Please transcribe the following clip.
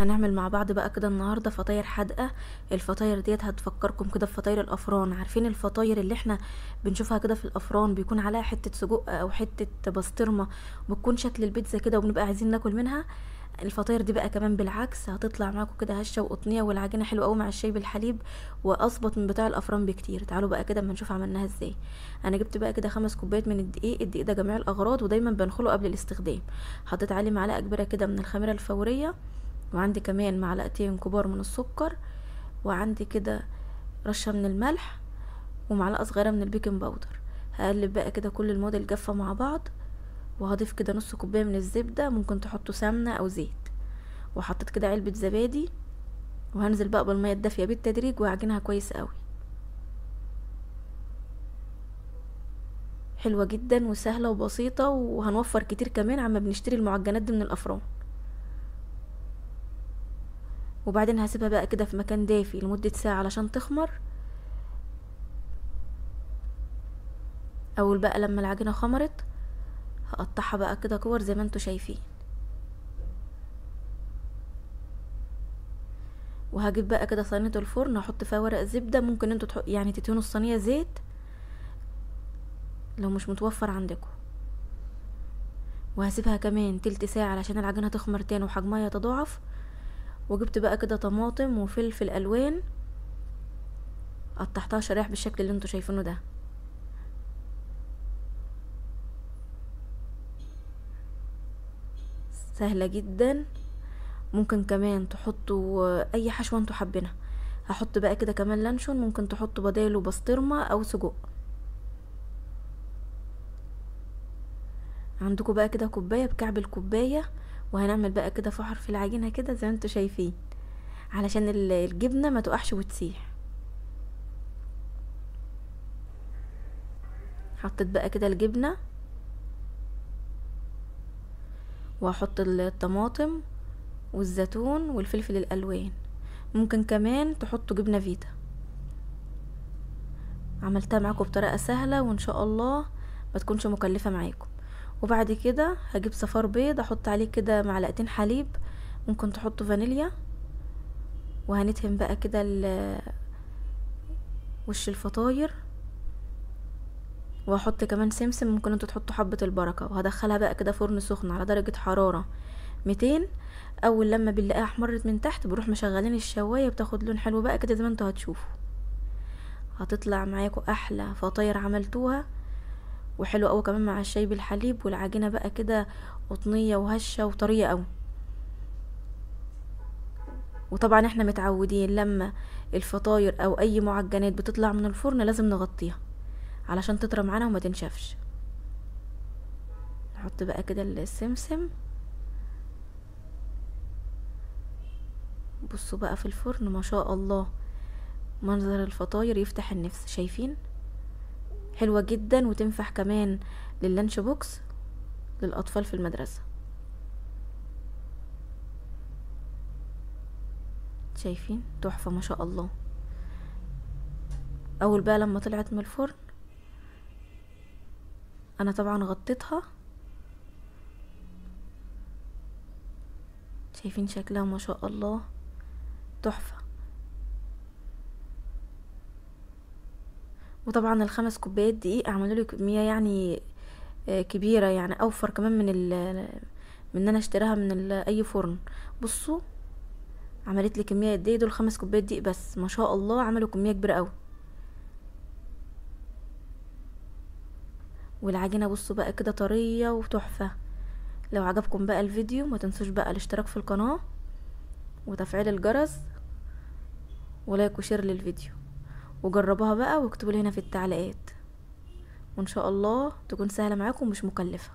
هنعمل مع بعض بقى كده النهارده فطاير حادقة. الفطاير ديت هتفكركم كده بفطاير الأفران. عارفين الفطاير اللي إحنا بنشوفها كده في الأفران بيكون عليها حتة سجق أو حتة بسطرمة وبتكون شكل البيتزا كده وبنبقى عايزين ناكل منها؟ الفطاير دي بقى كمان بالعكس هتطلع معاكم كده هشة وقطنية والعجينة حلوة قوي مع الشاي بالحليب واظبط من بتاع الأفران بكتير. تعالوا بقى كده اما نشوف عملناها إزاي. أنا جبت بقى كده خمس كوبايات من الدقيق. الدقيق ده جميع الأغراض ودايما بنخله قبل الاستخدام. حطيت عليه معلقة كبيرة كده من الخميرة الفورية. وعندي كمان معلقتين كبار من السكر وعندي كده رشة من الملح ومعلقة صغيرة من البيكنج باودر. هقلب بقى كده كل المواد الجافة مع بعض وهضيف كده نص كوباية من الزبدة ممكن تحطوا سمنة أو زيت. وحطيت كده علبة زبادي وهنزل بقى بالمية الدافية بالتدريج واعجنها كويس قوي. حلوة جدا وسهلة وبسيطة وهنوفر كتير كمان عما بنشتري المعجنات دي من الأفران. وبعدين هسيبها بقى كده في مكان دافي لمدة ساعة علشان تخمر. أول بقى لما العجينة خمرت هقطعها بقى كده كور زي ما أنتوا شايفين. وهجيب بقى كده صينية الفرن هحط فيها ورق زبدة. ممكن أنتوا تحط يعني تدهنوا الصينية زيت لو مش متوفر عندكم. وهسيبها كمان تلت ساعة علشان العجينة تخمر تاني وحجمها يتضاعف. وجبت بقى كده طماطم وفلفل ألوان قطعتها شرايح بالشكل اللي أنتوا شايفينه ده. سهلة جدا. ممكن كمان تحطوا أي حشوه أنتوا حابينها. هحط بقى كده كمان لانشون ممكن تحطوا بداله بسطرمه أو سجق. عندكم بقى كده كوباية بكعب الكوباية. وهنعمل بقى كده فحر في العجينة كده زي ما أنتوا شايفين علشان الجبنة ما تقعش وتسيح. حطيت بقى كده الجبنة وهحط الطماطم والزيتون والفلفل الألوان. ممكن كمان تحطوا جبنة فيتا. عملتها معاكم بطريقة سهلة وإن شاء الله ما تكونش مكلفة معاكم. وبعد كده هجيب صفار بيض أحط عليه كده معلقتين حليب ممكن تحطوا فانيليا وهندهن بقى كده وش الفطاير وهحط كمان سمسم ممكن أنتوا تحطوا حبة البركة وهدخلها بقى كده فرن سخن على درجة حرارة ميتين. أول لما بنلاقيها احمرت من تحت بروح مشغلين الشواية بتاخد لون حلو بقى كده زي ما أنتوا هتشوفوا. هتطلع معاكم أحلى فطاير عملتوها. وحلو قوي كمان مع الشاي بالحليب والعجينة بقى كده قطنية وهشة وطرية قوي. وطبعا إحنا متعودين لما الفطاير أو أي معجنات بتطلع من الفرن لازم نغطيها علشان تطرى معانا وما تنشفش. نحط بقى كده السمسم. بصوا بقى في الفرن ما شاء الله منظر الفطاير يفتح النفس. شايفين؟ حلوة جدا وتنفع كمان لللانش بوكس للأطفال في المدرسة. شايفين؟ تحفة ما شاء الله. أول بقى لما طلعت من الفرن أنا طبعا غطيتها. شايفين شكلها ما شاء الله؟ تحفة. وطبعا الخمس كوبايات دقيق عملوا لي كمية يعني كبيرة يعني أوفر كمان من من إن أنا اشتراها من أي فرن. بصوا عملت لي كمية قد إيه؟ دول خمس كوبايات دقيق بس. ما شاء الله عملوا كمية كبيرة قوي والعجينة بصوا بقى كده طرية وتحفة. لو عجبكم بقى الفيديو ما تنسوش بقى الاشتراك في القناة وتفعيل الجرس و like و share للفيديو. وجربوها بقى واكتبوا لي هنا في التعليقات. وإن شاء الله تكون سهلة معاكم مش مكلفة.